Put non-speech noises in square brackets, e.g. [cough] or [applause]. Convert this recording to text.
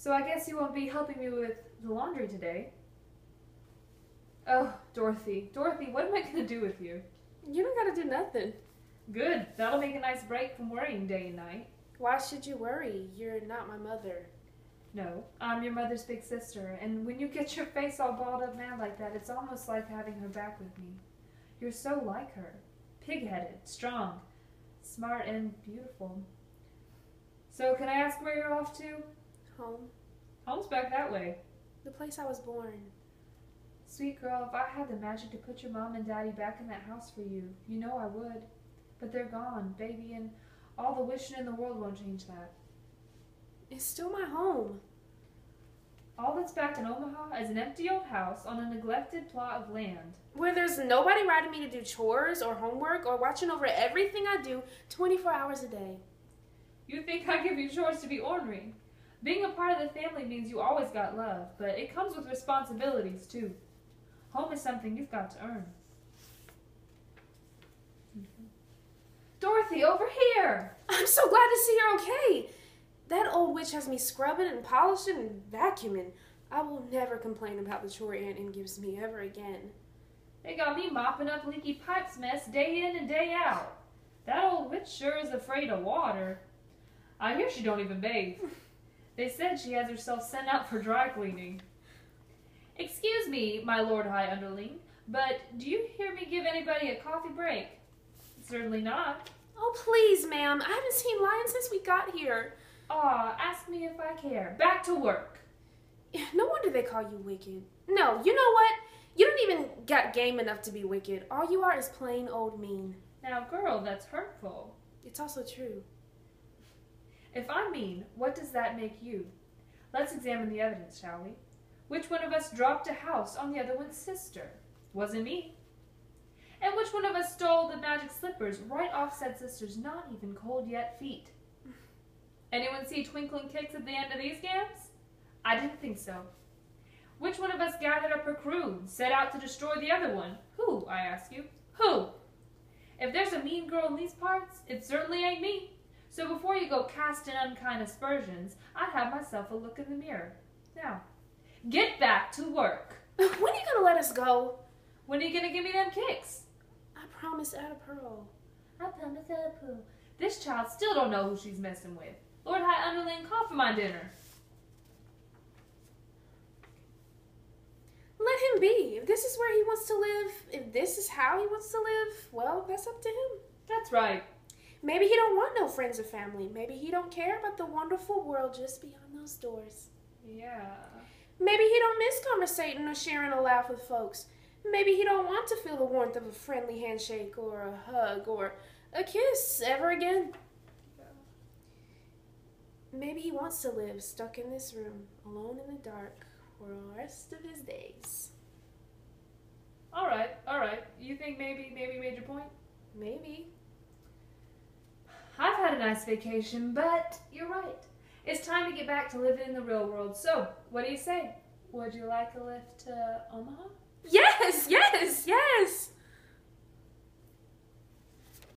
So I guess you won't be helping me with the laundry today. Oh, Dorothy. Dorothy, what am I going to do with you? You don't gotta do nothing. Good. That'll make a nice break from worrying day and night. Why should you worry? You're not my mother. No, I'm your mother's big sister, and when you get your face all balled up mad like that, it's almost like having her back with me. You're so like her. Pig-headed, strong, smart, and beautiful. So can I ask where you're off to? Home. Home's back that way. The place I was born. Sweet girl, if I had the magic to put your mom and daddy back in that house for you, you know I would. But they're gone, baby, and all the wishing in the world won't change that. It's still my home. All that's back in Omaha is an empty old house on a neglected plot of land. Where there's nobody riding me to do chores or homework or watching over everything I do 24 hours a day. You think I give you chores to be ornery? Being a part of the family means you always got love, but it comes with responsibilities too. Home is something you've got to earn. Mm-hmm. Dorothy, over here! I'm so glad to see you're okay. That old witch has me scrubbing and polishing and vacuuming. I will never complain about the chore Aunt Em gives me ever again. They got me mopping up leaky pipes mess day in and day out. That old witch sure is afraid of water. I hear she don't even bathe. They said she has herself sent out for dry cleaning. Excuse me, my lord high underling, but do you hear me give anybody a coffee break? Certainly not. Oh, please, ma'am. I haven't seen Lion since we got here. Aw, ask me if I care. Back to work. No wonder they call you wicked. No, you know what? You don't even got game enough to be wicked. All you are is plain old mean. Now, girl, that's hurtful. It's also true. If I'm mean, what does that make you? Let's examine the evidence, shall we? Which one of us dropped a house on the other one's sister? Wasn't me. And which one of us stole the magic slippers right off said sister's not even cold yet feet? Anyone see twinkling kicks at the end of these games? I didn't think so. Which one of us gathered up her crew and set out to destroy the other one? Who, I ask you? Who? If there's a mean girl in these parts, it certainly ain't me. So before you go casting unkind aspersions, I'd have myself a look in the mirror. Now, get back to work. [laughs] When are you gonna let us go? When are you gonna give me them kicks? I promised Ada Pearl. I promise Addaperle. This child still don't know who she's messing with. Lord High Underling, call for my dinner. Let him be. If this is where he wants to live, if this is how he wants to live, well, that's up to him. That's right. Maybe he don't want no friends or family. Maybe he don't care about the wonderful world just beyond those doors. Yeah. Maybe he don't miss conversating or sharing a laugh with folks. Maybe he don't want to feel the warmth of a friendly handshake or a hug or a kiss ever again. Maybe he wants to live stuck in this room, alone in the dark, for the rest of his days. All right, all right. You think maybe, maybe you made your point? Maybe. Nice vacation, but you're right. It's time to get back to living in the real world. So, what do you say? Would you like a lift to Omaha? Yes, yes, yes!